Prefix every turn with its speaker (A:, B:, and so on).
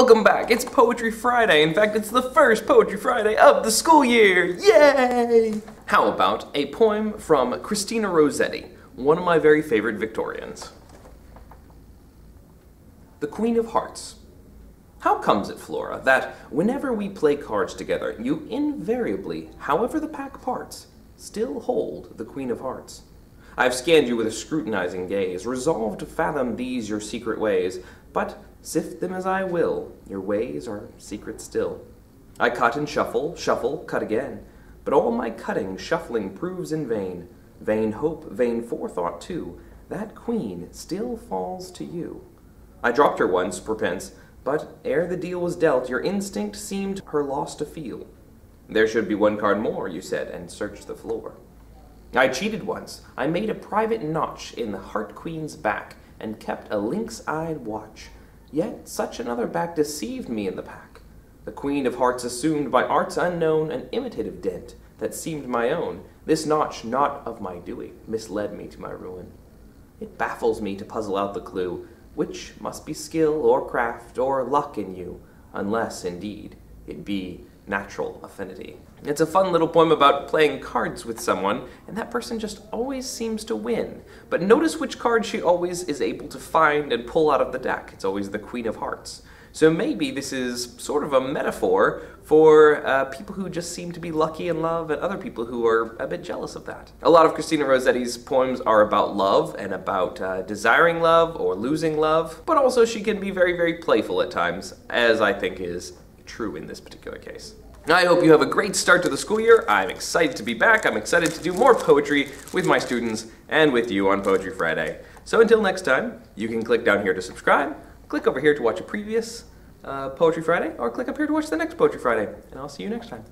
A: Welcome back. It's Poetry Friday. In fact, it's the first Poetry Friday of the school year. Yay! How about a poem from Christina Rossetti, one of my very favorite Victorians? The Queen of Hearts. How comes it, Flora, that whenever we play cards together, you invariably, however the pack parts, still hold the Queen of Hearts? I've scanned you with a scrutinizing gaze, resolved to fathom these your secret ways, but sift them as I will, your ways are secret still. I cut and shuffle, shuffle, cut again, but all my cutting, shuffling proves in vain. Vain hope, vain forethought too, that queen still falls to you. I dropped her once, prepense, but ere the deal was dealt, your instinct seemed her loss to feel. There should be one card more, you said, and searched the floor. I cheated once. I made a private notch in the Heart Queen's back and kept a lynx-eyed watch. Yet such another back deceived me in the pack. The Queen of Hearts assumed by arts unknown an imitative dent that seemed my own. This notch, not of my doing, misled me to my ruin. It baffles me to puzzle out the clue, which must be skill or craft or luck in you, unless, indeed, it be natural affinity. It's a fun little poem about playing cards with someone, and that person just always seems to win. But notice which card she always is able to find and pull out of the deck. It's always the Queen of Hearts. So maybe this is sort of a metaphor for uh, people who just seem to be lucky in love and other people who are a bit jealous of that. A lot of Christina Rossetti's poems are about love and about uh, desiring love or losing love, but also she can be very, very playful at times, as I think is true in this particular case. I hope you have a great start to the school year. I'm excited to be back. I'm excited to do more poetry with my students and with you on Poetry Friday. So until next time, you can click down here to subscribe, click over here to watch a previous uh, Poetry Friday, or click up here to watch the next Poetry Friday. And I'll see you next time.